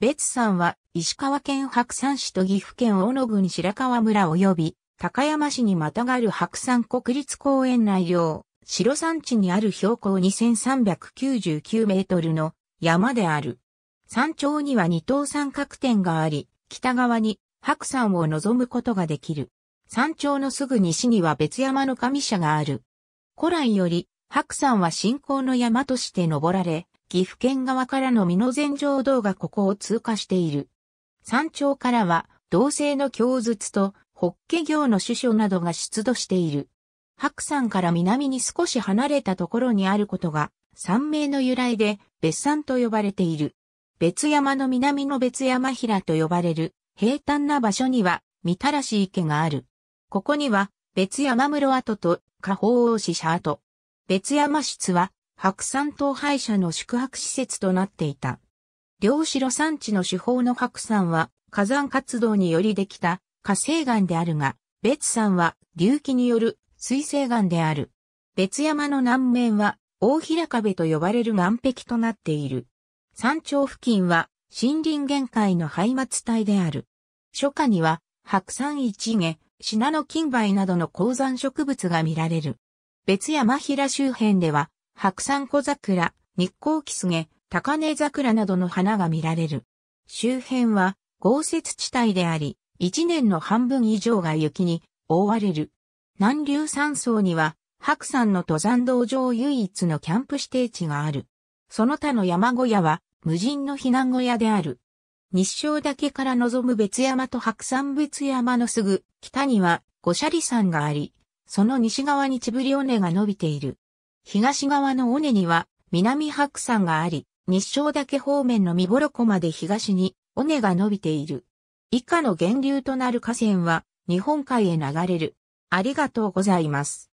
別山は石川県白山市と岐阜県小野郡白川村及び高山市にまたがる白山国立公園内領、白山地にある標高2399メートルの山である。山頂には二等三角点があり、北側に白山を望むことができる。山頂のすぐ西には別山の上社がある。古来より白山は信仰の山として登られ、岐阜県側からの美濃前上道がここを通過している。山頂からは、同性の教術と、法華行の主書などが出土している。白山から南に少し離れたところにあることが、山名の由来で、別山と呼ばれている。別山の南の別山平と呼ばれる、平坦な場所には、見たらし池がある。ここには、別山室跡と、下方王子社跡。別山室は、白山島廃社の宿泊施設となっていた。両城山地の手法の白山は火山活動によりできた火成岩であるが、別山は隆起による水成岩である。別山の南面は大平壁と呼ばれる岩壁となっている。山頂付近は森林限界の廃末帯である。初夏には白山一毛、シナノ金梅などの高山植物が見られる。別山平周辺では白山小桜、日光キスゲ、高根桜などの花が見られる。周辺は豪雪地帯であり、一年の半分以上が雪に覆われる。南流山荘には白山の登山道上唯一のキャンプ指定地がある。その他の山小屋は無人の避難小屋である。日照岳から望む別山と白山別山のすぐ北には五斜里山があり、その西側に千振尾根が伸びている。東側の尾根には南白山があり、日照岳方面の見幌湖まで東に尾根が伸びている。以下の源流となる河川は日本海へ流れる。ありがとうございます。